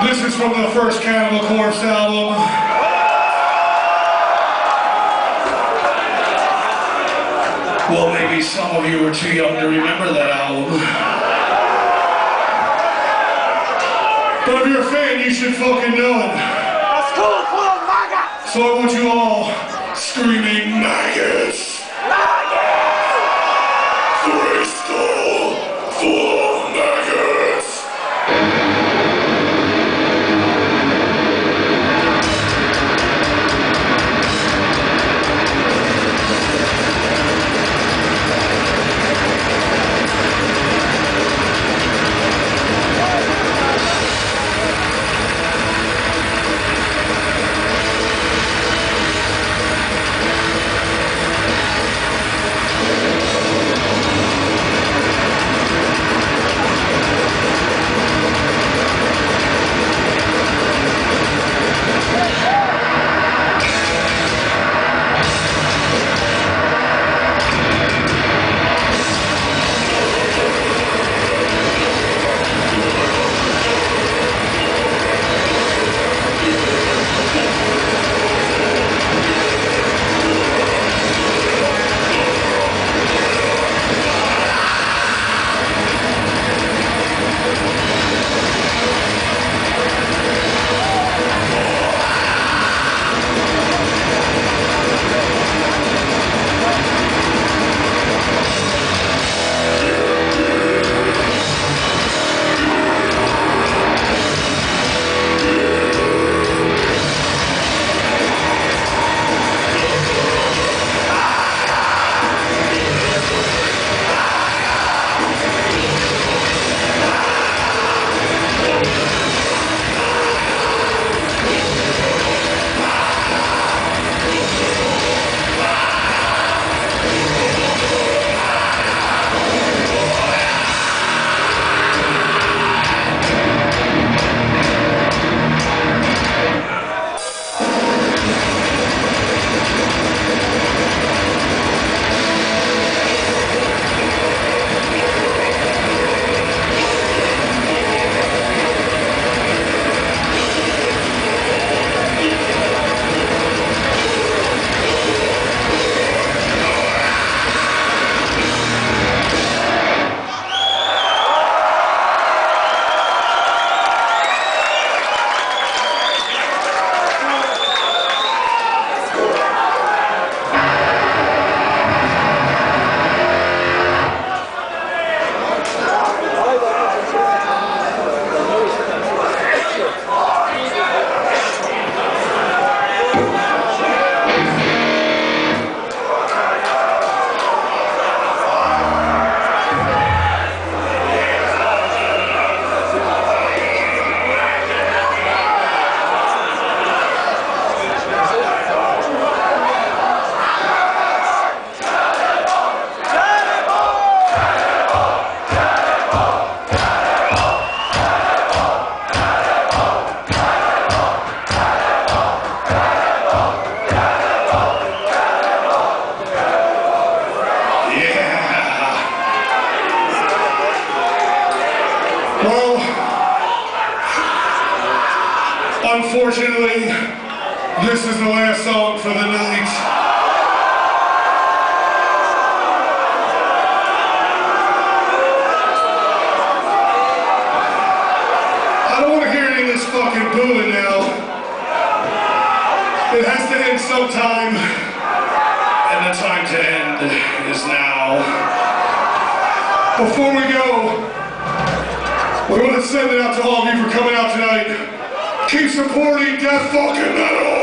This is from the first Cannibal Corpse album. Well, maybe some of you are too young to remember that album. But if you're a fan, you should fucking know it. A Skull, full of maggots! So I want you all screaming maggots. Unfortunately, this is the last song for the night. I don't want to hear any of this fucking booing now. It has to end sometime, and the time to end is now. Before we go, we want to send it out to all of you for coming out. Keep supporting death fucking metal.